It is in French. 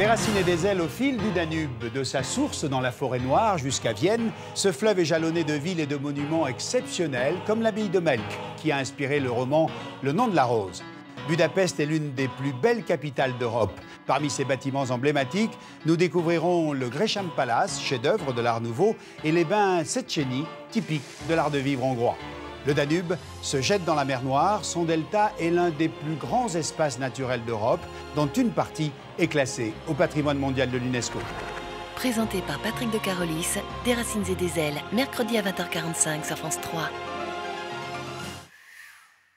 Des racines et des ailes au fil du Danube, de sa source dans la forêt noire jusqu'à Vienne, ce fleuve est jalonné de villes et de monuments exceptionnels comme l'abbaye de Melk, qui a inspiré le roman Le nom de la rose. Budapest est l'une des plus belles capitales d'Europe. Parmi ses bâtiments emblématiques, nous découvrirons le Gresham Palace, chef-d'œuvre de l'Art nouveau, et les bains Széchenyi, typiques de l'art de vivre hongrois. Le Danube se jette dans la mer Noire. Son delta est l'un des plus grands espaces naturels d'Europe, dont une partie est classée au patrimoine mondial de l'UNESCO. Présenté par Patrick de Carolis, Des Racines et des Ailes, mercredi à 20h45 sur France 3.